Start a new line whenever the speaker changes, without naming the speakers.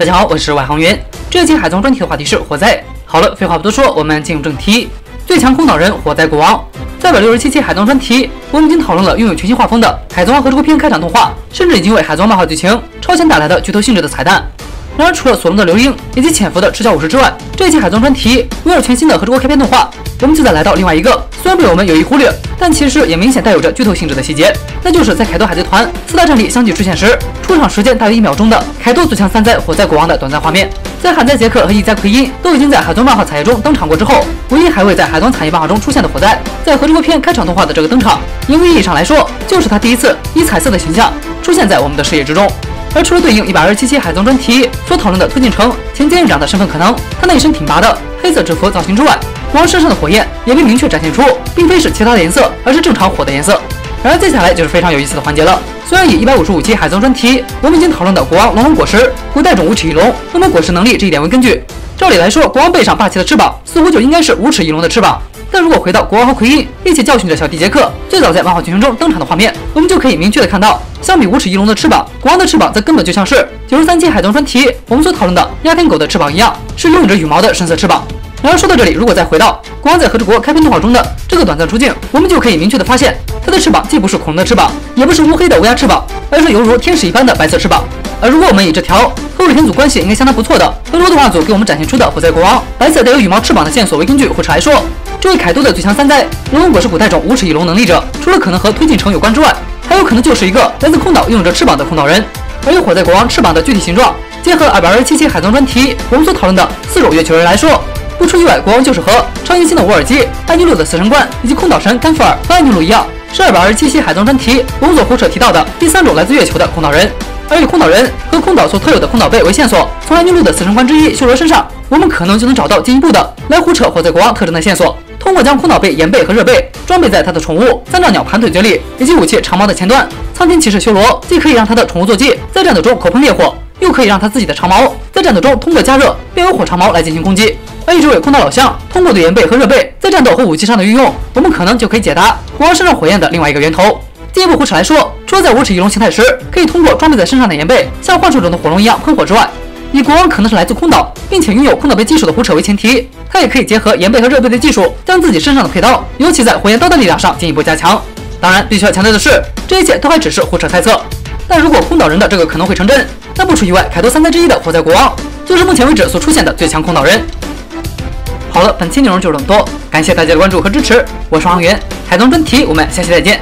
大家好，我是外航员。这期海贼王专题的话题是火灾。好了，废话不多说，我们进入正题。最强空岛人火灾国王，在百六十七期海藏专题，我们已经讨论了拥有全新画风的《海贼王》和这部片开场动画，甚至已经为海贼王漫画剧情超前打来的巨头性质的彩蛋。然而，除了索隆的流鹰以及潜伏的赤脚武士之外，这一期海藏专题围绕全新的和之国开篇动画，我们就再来到另外一个虽然被我们有意忽略，但其实也明显带有着剧透性质的细节，那就是在凯多海贼团四大战力相继出现时，出场时间大约一秒钟的凯多最强三灾火灾国王的短暂画面。在海灾杰克和异灾奎因都已经在海豚漫画彩页中登场过之后，唯一还未在海豚产业漫画中出现的火灾，在和之国篇开场动画的这个登场，严格意义上来说，就是他第一次以彩色的形象出现在我们的视野之中。而除了对应一百二十七期海藏专题所讨论的突进城前监狱长的身份可能，他那一身挺拔的黑色制服造型之外，国王身上的火焰也被明确展现出，并非是其他的颜色，而是正常火的颜色。然而接下来就是非常有意思的环节了。虽然以一百五十五期海藏专题我们已经讨论的国王龙龙果实古代种无齿翼龙龙龙果实能力这一点为根据，照理来说，国王背上霸气的翅膀似乎就应该是无齿翼龙的翅膀。但如果回到国王和奎因一起教训着小弟杰克最早在漫画剧情中登场的画面，我们就可以明确的看到，相比无齿翼龙的翅膀，国王的翅膀则根本就像是九十三期海豚专题我们所讨论的鸦片狗的翅膀一样，是拥有着羽毛的深色翅膀。然而说到这里，如果再回到国王在和之国开篇动画中的这个短暂出镜，我们就可以明确的发现，它的翅膀既不是恐龙的翅膀，也不是乌黑的乌鸦翅膀，而是犹如天使一般的白色翅膀。而如果我们以这条和尾田组关系应该相当不错的和之国动画组给我们展现出的火灾国王白色带有羽毛翅膀的线索为根据护持来说，这位凯多的最强三灾龙龙果实古代种无齿翼龙能力者，除了可能和推进城有关之外，还有可能就是一个来自空岛拥有着翅膀的空岛人。而以火灾国王翅膀的具体形状，结合二百二十七期海藏专题我们所讨论的四种月球人来说，不出意外，国王就是和超新星的沃尔基、艾尼路的死神官以及空岛神甘弗尔和艾尼路一样，是二百二十七期海藏专题我们所胡扯提到的第三种来自月球的空岛人。而以空岛人和空岛所特有的空岛背为线索，从艾尼路的死神官之一修罗身上，我们可能就能找到进一步的来胡扯火灾国王特征的线索。通过将空岛背、岩背和热背装备在他的宠物三丈鸟盘腿嘴里，以及武器长矛的前端，苍天骑士修罗既可以让他的宠物坐骑在战斗中口喷烈火，又可以让他自己的长矛在战斗中通过加热变为火长矛来进行攻击。而以这位空岛老乡通过对岩背和热背在战斗和武器上的运用，我们可能就可以解答国王身上火焰的另外一个源头。进一步胡扯来说，除了在无齿翼龙形态时可以通过装备在身上的岩背像幻兽中的火龙一样喷火之外，以国王可能是来自空岛，并且拥有空岛背技术的胡扯为前提，他也可以结合岩背和热背的技术，将自己身上的配刀，尤其在火焰刀的力量上进一步加强。当然，必须要强调的是，这一切都还只是胡扯猜测。但如果空岛人的这个可能会成真，那不出意外，凯多三灾之一的火灾国王就是目前为止所出现的最强空岛人。好了，本期内容就是这么多，感谢大家的关注和支持，我是航员，海东专题，我们下期再见。